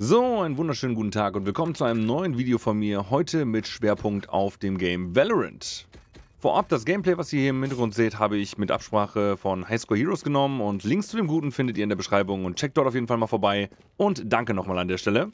So, einen wunderschönen guten Tag und willkommen zu einem neuen Video von mir, heute mit Schwerpunkt auf dem Game Valorant. Vorab, das Gameplay, was ihr hier im Hintergrund seht, habe ich mit Absprache von Highscore Heroes genommen und Links zu dem Guten findet ihr in der Beschreibung und checkt dort auf jeden Fall mal vorbei und danke nochmal an der Stelle.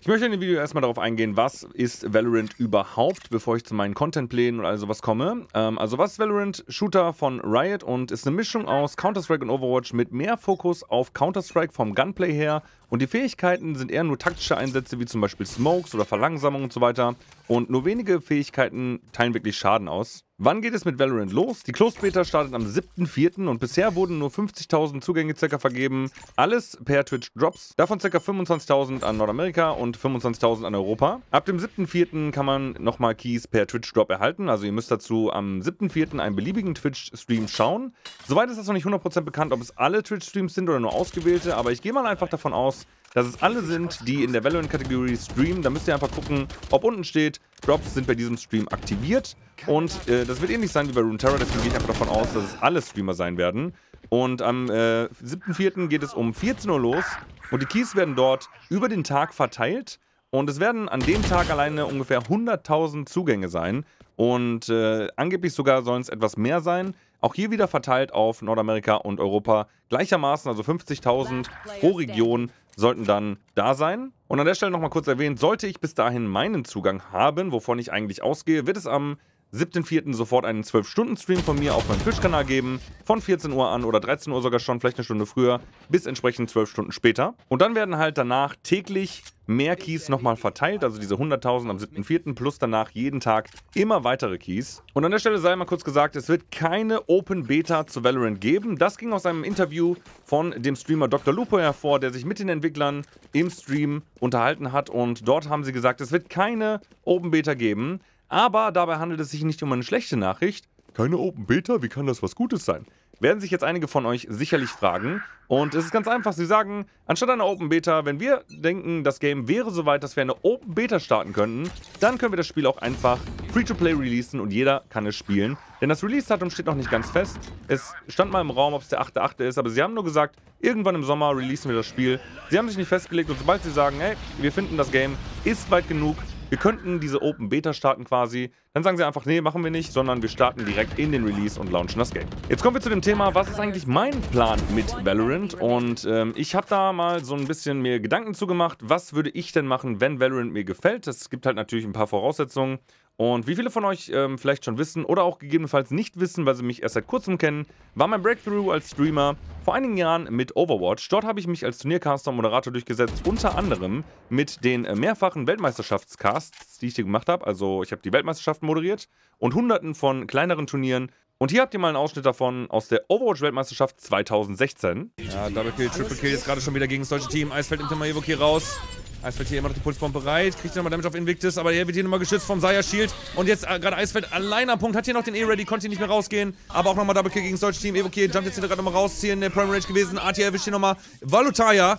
Ich möchte in dem Video erstmal darauf eingehen, was ist Valorant überhaupt, bevor ich zu meinen Content-Plänen und all sowas komme. Ähm, also was ist Valorant? Shooter von Riot und ist eine Mischung aus Counter-Strike und Overwatch mit mehr Fokus auf Counter-Strike vom Gunplay her und die Fähigkeiten sind eher nur taktische Einsätze wie zum Beispiel Smokes oder Verlangsamung und so weiter und nur wenige Fähigkeiten teilen wirklich Schaden aus. Wann geht es mit Valorant los? Die Closed Beta startet am 7.4. und bisher wurden nur 50.000 Zugänge circa vergeben. Alles per Twitch Drops. Davon ca. 25.000 an Nordamerika und 25.000 an Europa. Ab dem 7.4. kann man nochmal Keys per Twitch Drop erhalten. Also ihr müsst dazu am 7.4. einen beliebigen Twitch-Stream schauen. Soweit ist das noch nicht 100% bekannt, ob es alle Twitch-Streams sind oder nur ausgewählte. Aber ich gehe mal einfach davon aus, dass es alle sind, die in der Valorant-Kategorie streamen. Da müsst ihr einfach gucken, ob unten steht, Drops sind bei diesem Stream aktiviert. Und äh, das wird ähnlich sein wie bei Runeterra, deswegen gehe ich einfach davon aus, dass es alle Streamer sein werden. Und am äh, 7.4. geht es um 14 Uhr los und die Keys werden dort über den Tag verteilt. Und es werden an dem Tag alleine ungefähr 100.000 Zugänge sein. Und äh, angeblich sogar sollen es etwas mehr sein. Auch hier wieder verteilt auf Nordamerika und Europa gleichermaßen, also 50.000 pro Region sollten dann da sein. Und an der Stelle nochmal kurz erwähnt, sollte ich bis dahin meinen Zugang haben, wovon ich eigentlich ausgehe, wird es am 7.4. sofort einen 12-Stunden-Stream von mir auf meinem Twitch-Kanal geben. Von 14 Uhr an oder 13 Uhr sogar schon, vielleicht eine Stunde früher, bis entsprechend 12 Stunden später. Und dann werden halt danach täglich mehr Keys nochmal verteilt, also diese 100.000 am 7.4. plus danach jeden Tag immer weitere Keys. Und an der Stelle sei mal kurz gesagt, es wird keine Open Beta zu Valorant geben. Das ging aus einem Interview von dem Streamer Dr. Lupo hervor, der sich mit den Entwicklern im Stream unterhalten hat und dort haben sie gesagt, es wird keine Open Beta geben. Aber dabei handelt es sich nicht um eine schlechte Nachricht. Keine Open Beta? Wie kann das was Gutes sein? Werden sich jetzt einige von euch sicherlich fragen. Und es ist ganz einfach, sie sagen, anstatt einer Open Beta, wenn wir denken, das Game wäre soweit, dass wir eine Open Beta starten könnten, dann können wir das Spiel auch einfach Free-to-Play releasen und jeder kann es spielen. Denn das Release-Datum steht noch nicht ganz fest. Es stand mal im Raum, ob es der 8.8. ist, aber sie haben nur gesagt, irgendwann im Sommer releasen wir das Spiel. Sie haben sich nicht festgelegt und sobald sie sagen, hey, wir finden das Game ist weit genug, wir könnten diese Open Beta starten quasi. Dann sagen sie einfach, nee, machen wir nicht, sondern wir starten direkt in den Release und launchen das Game. Jetzt kommen wir zu dem Thema, was ist eigentlich mein Plan mit Valorant? Und ähm, ich habe da mal so ein bisschen mir Gedanken zugemacht, was würde ich denn machen, wenn Valorant mir gefällt? Es gibt halt natürlich ein paar Voraussetzungen. Und wie viele von euch ähm, vielleicht schon wissen oder auch gegebenenfalls nicht wissen, weil sie mich erst seit kurzem kennen, war mein Breakthrough als Streamer vor einigen Jahren mit Overwatch. Dort habe ich mich als Turniercaster und Moderator durchgesetzt, unter anderem mit den äh, mehrfachen Weltmeisterschaftscasts, die ich hier gemacht habe. Also ich habe die Weltmeisterschaften moderiert und hunderten von kleineren Turnieren. Und hier habt ihr mal einen Ausschnitt davon aus der Overwatch-Weltmeisterschaft 2016. Ja, Double Kill, Triple Kill, jetzt gerade schon wieder gegen das deutsche Team. Eisfeld Inter Evoke hier raus. Eisfeld hier immer noch die Pulsbombe bereit, kriegt nochmal Damage auf Invictus, aber er wird hier nochmal geschützt vom Saya Shield. Und jetzt äh, gerade Eisfeld allein am Punkt, hat hier noch den E-Ready, konnte hier nicht mehr rausgehen. Aber auch nochmal Double Kill gegen das deutsche Team. Evoke jumpt jetzt hier gerade nochmal raus, hier in der Prime Rage gewesen. Artia erwischt hier nochmal Valutaya.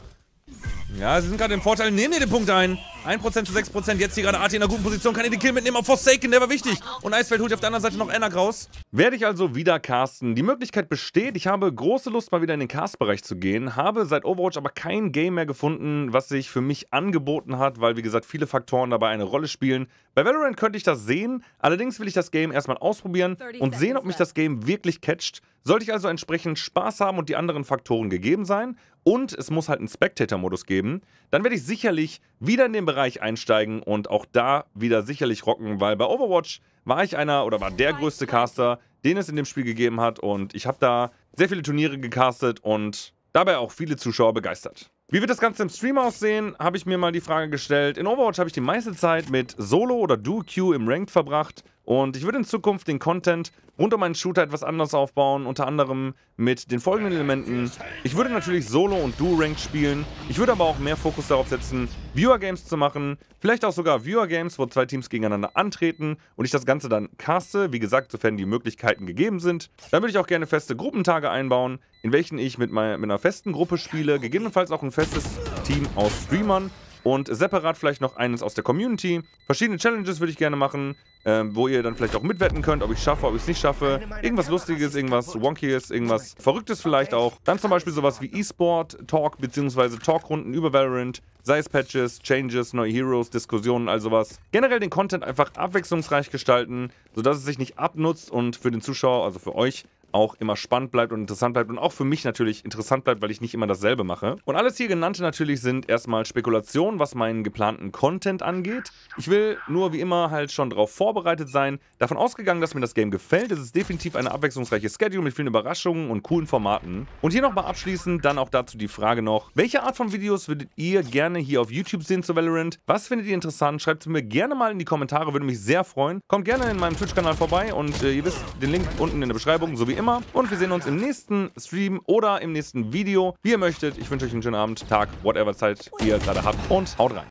Ja, sie sind gerade im Vorteil. Nehmen ihr den Punkt ein. 1% zu 6%. Jetzt hier gerade Arti in einer guten Position. Kann ihr den Kill mitnehmen auf Forsaken. Der war wichtig. Und Eisfeld holt auf der anderen Seite noch Enak raus. Werde ich also wieder casten. Die Möglichkeit besteht. Ich habe große Lust, mal wieder in den Cast-Bereich zu gehen. Habe seit Overwatch aber kein Game mehr gefunden, was sich für mich angeboten hat, weil, wie gesagt, viele Faktoren dabei eine Rolle spielen. Bei Valorant könnte ich das sehen. Allerdings will ich das Game erstmal ausprobieren und sehen, ob mich das Game wirklich catcht. Sollte ich also entsprechend Spaß haben und die anderen Faktoren gegeben sein und es muss halt einen Spectator-Modus geben, dann werde ich sicherlich wieder in den Bereich einsteigen und auch da wieder sicherlich rocken, weil bei Overwatch war ich einer oder war der größte Caster, den es in dem Spiel gegeben hat und ich habe da sehr viele Turniere gecastet und dabei auch viele Zuschauer begeistert. Wie wird das Ganze im Stream aussehen, habe ich mir mal die Frage gestellt. In Overwatch habe ich die meiste Zeit mit Solo oder Duo-Q im Ranked verbracht und ich würde in Zukunft den Content rund um meinen Shooter etwas anders aufbauen, unter anderem mit den folgenden Elementen. Ich würde natürlich Solo und Duo-Ranked spielen, ich würde aber auch mehr Fokus darauf setzen, Viewer-Games zu machen, vielleicht auch sogar Viewer-Games, wo zwei Teams gegeneinander antreten und ich das Ganze dann caste, wie gesagt, sofern die Möglichkeiten gegeben sind. Dann würde ich auch gerne feste Gruppentage einbauen, in welchen ich mit, meiner, mit einer festen Gruppe spiele, gegebenenfalls auch ein festes Team aus Streamern und separat vielleicht noch eines aus der Community. Verschiedene Challenges würde ich gerne machen, ähm, wo ihr dann vielleicht auch mitwetten könnt, ob ich schaffe, ob ich es nicht schaffe. Irgendwas Lustiges, irgendwas Wonkies, irgendwas Verrücktes vielleicht auch. Dann zum Beispiel sowas wie E-Sport, Talk bzw. Talkrunden über Valorant, sei es Patches, Changes, neue Heroes, Diskussionen, all sowas. Generell den Content einfach abwechslungsreich gestalten, sodass es sich nicht abnutzt und für den Zuschauer, also für euch, auch immer spannend bleibt und interessant bleibt und auch für mich natürlich interessant bleibt, weil ich nicht immer dasselbe mache. Und alles hier genannte natürlich sind erstmal Spekulationen, was meinen geplanten Content angeht. Ich will nur wie immer halt schon darauf vorbereitet sein, davon ausgegangen, dass mir das Game gefällt. Es ist definitiv eine abwechslungsreiche Schedule mit vielen Überraschungen und coolen Formaten. Und hier nochmal abschließend dann auch dazu die Frage noch, welche Art von Videos würdet ihr gerne hier auf YouTube sehen zu Valorant? Was findet ihr interessant? Schreibt es mir gerne mal in die Kommentare, würde mich sehr freuen. Kommt gerne in meinem Twitch-Kanal vorbei und äh, ihr wisst, den Link unten in der Beschreibung, so wie immer. Und wir sehen uns im nächsten Stream oder im nächsten Video, wie ihr möchtet. Ich wünsche euch einen schönen Abend, Tag, whatever Zeit ihr gerade habt und haut rein.